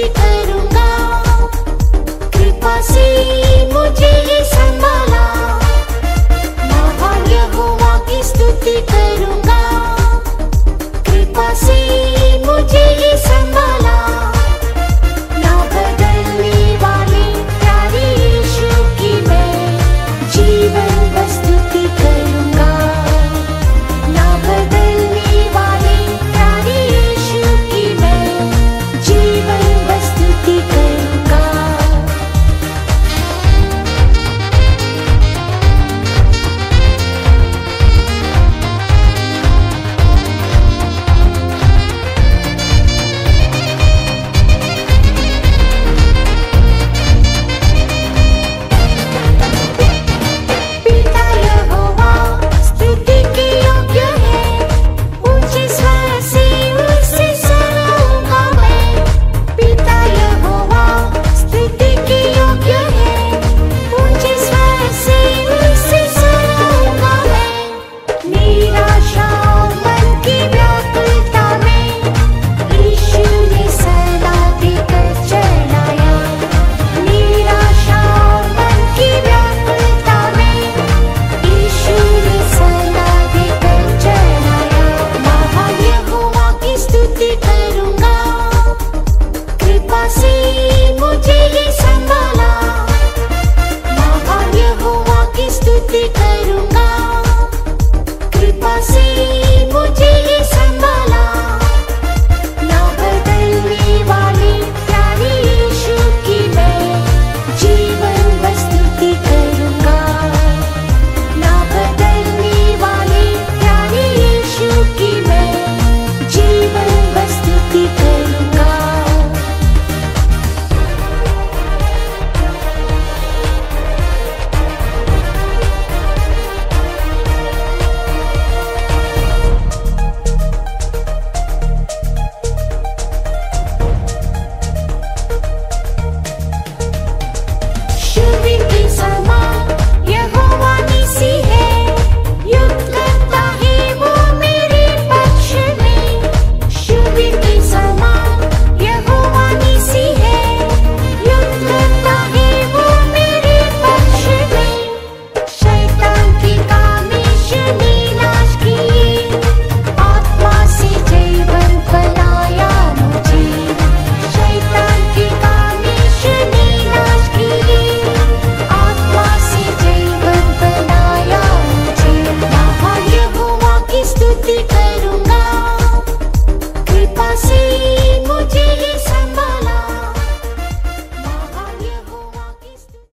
the end.